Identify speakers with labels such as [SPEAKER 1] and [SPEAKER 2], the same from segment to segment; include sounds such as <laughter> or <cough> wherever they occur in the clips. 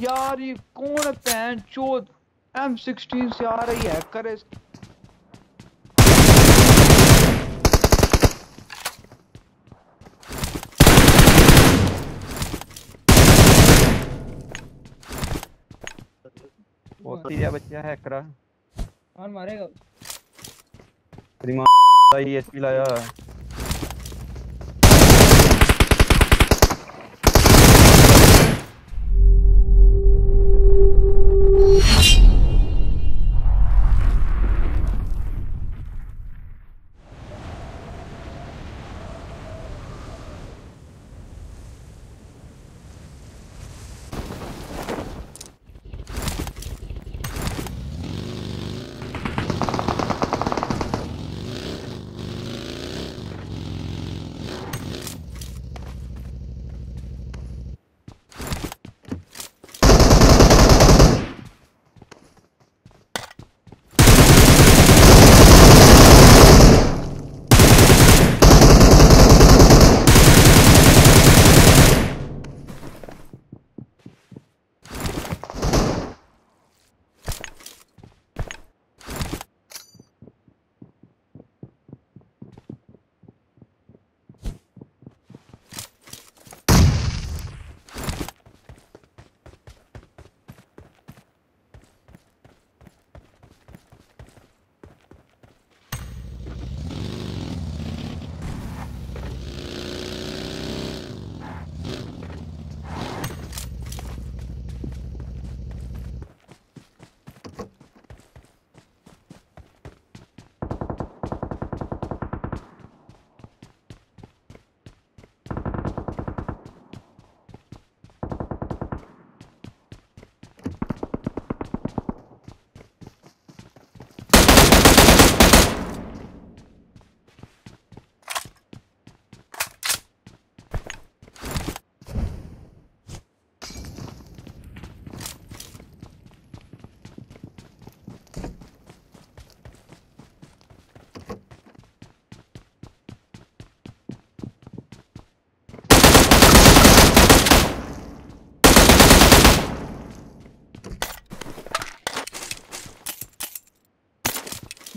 [SPEAKER 1] यार ये कौन है पैन चोद एम सिक्सटीन से आ रही है करे
[SPEAKER 2] बहुत ही बच्चा हैकर।
[SPEAKER 3] कौन मारेगा?
[SPEAKER 2] <laughs> लाया।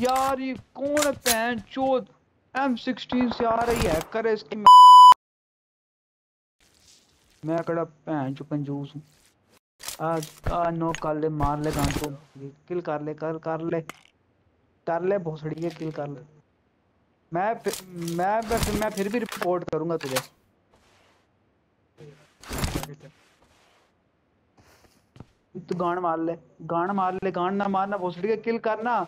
[SPEAKER 1] यार ये कौन है पैन चोद एम सिक्सटीन से आ रही है, करे इसकी मैं कड़ा पैन चो कंजूस हूँ। आ आ नो कर ले, मार ले गांड को। किल कर ले, कर कर ले। कर ले भोसड़ी है, किल कर ले। मैं फिर- मैं मैं मैं फिर भी रिपोर्ट करूँगा तुझे। तू गांड मार ले, गांड मार ले, गांड ना मारना भोसड़ी का किल करना।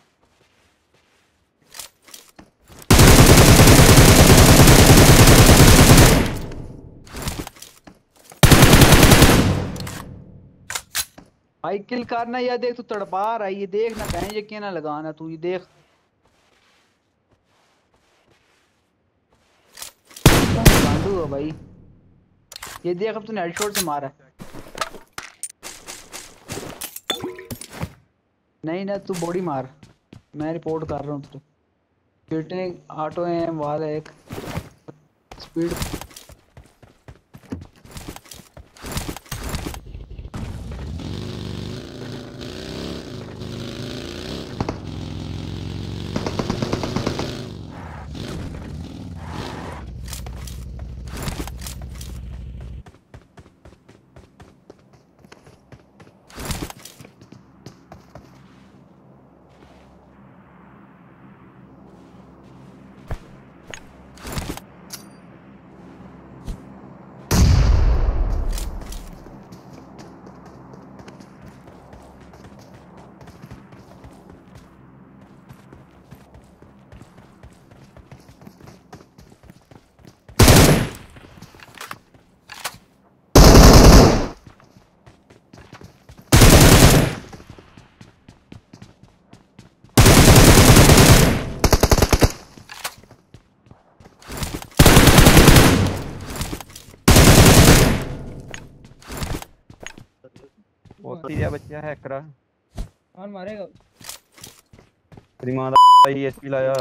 [SPEAKER 1] भाई, किल करना या देख, तू तड़पा रहा है, ये देख ना, कहीं ये ना लगाना, तू ये देख। गांडू भाई। ये देख, अब तूने हेडशॉट से मारा। नहीं ना, तू बॉडी मार। मैं रिपोर्ट कर रहा हूँ तुझे फिटिंग ऑटो है, वाल एक। स्पीड
[SPEAKER 2] बहुत ही बच्चा हैकर
[SPEAKER 3] कौन मारेगा।
[SPEAKER 2] तेरी माँ आई एसपी लाया।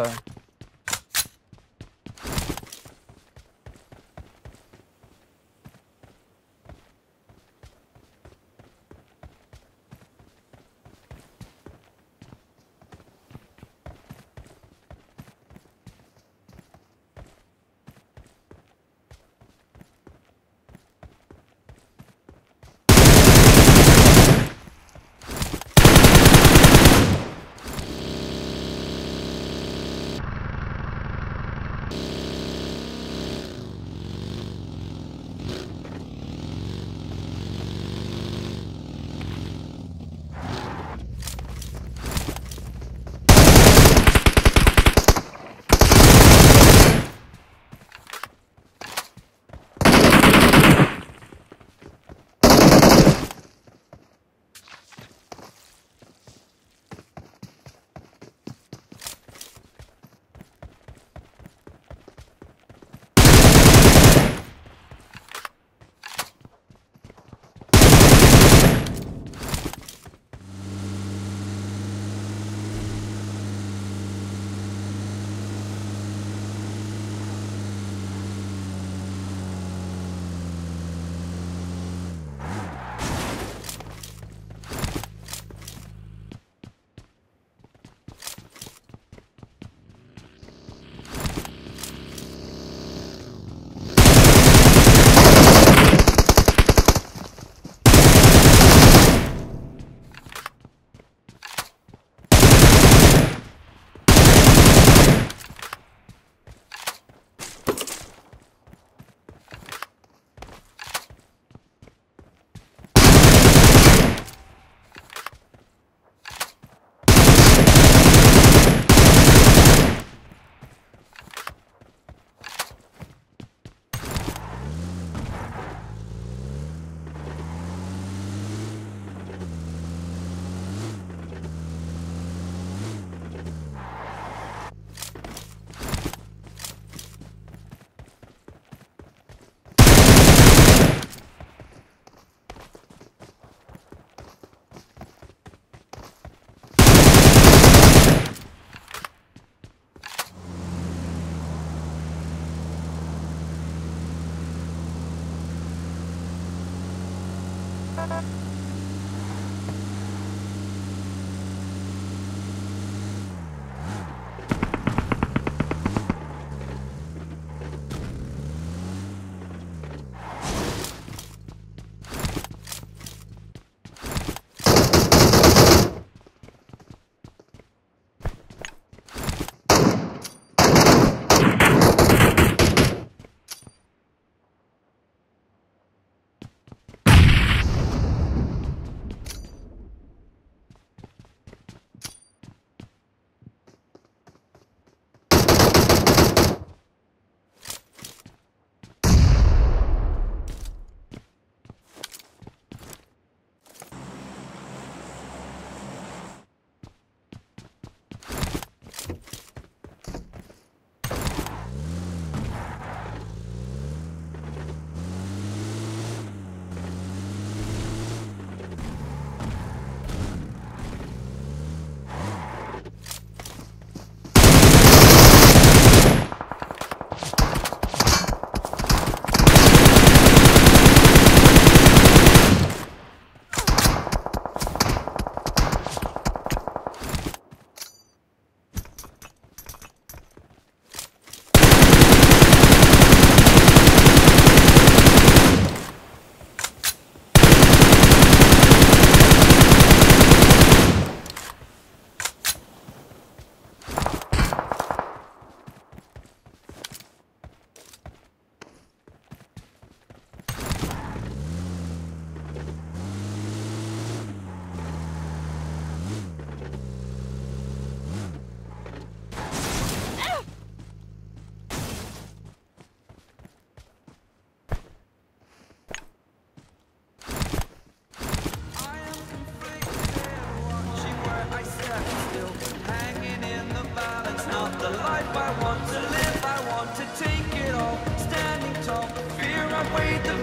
[SPEAKER 2] life I want to live, I want to take it all. Standing tall, fear I weighed the